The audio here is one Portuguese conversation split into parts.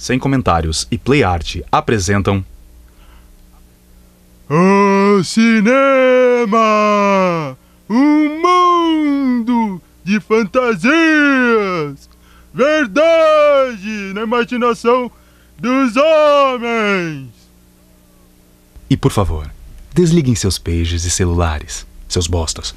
Sem Comentários e Play Art apresentam. O cinema! Um mundo de fantasias! Verdade na imaginação dos homens! E por favor, desliguem seus pages e celulares, seus bostas.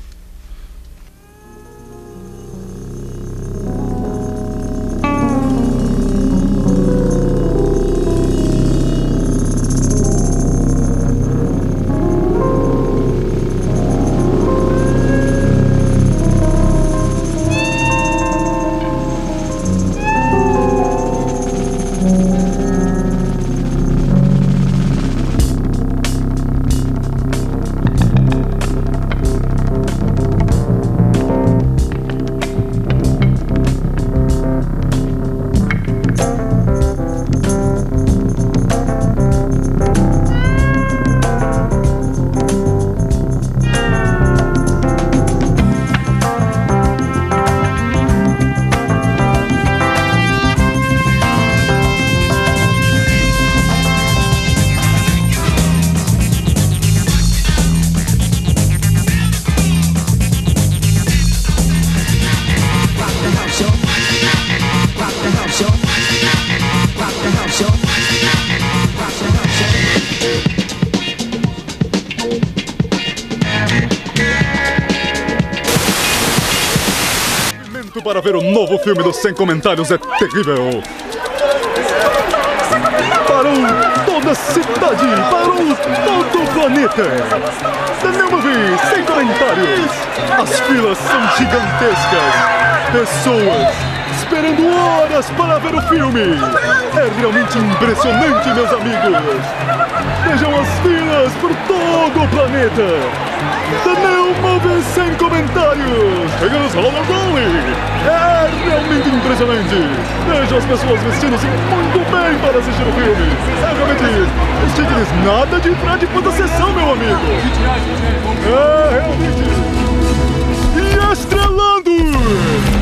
Para ver o novo filme dos Sem Comentários é terrível. Parou toda a cidade, parou todo o planeta. The New Movie, sem comentários. As filas são gigantescas. Pessoas esperando horas para ver o filme. É realmente impressionante, meus amigos. Vejam as filas por todo o planeta. New Movie sem comentários. Chegamos ao Dolly. É realmente impressionante. Veja as pessoas vestindo-se muito bem para assistir o filme. É realmente os tigres nada de entrar de quanta sessão, meu amigo. É realmente. E estrelando.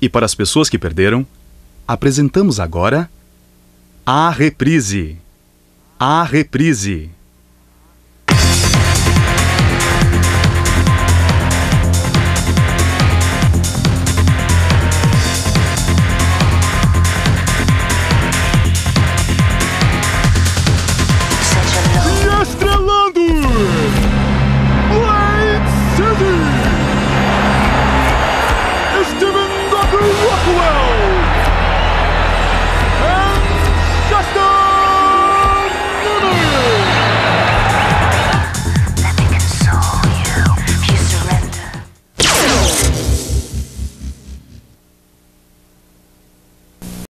E para as pessoas que perderam, apresentamos agora a reprise. A reprise.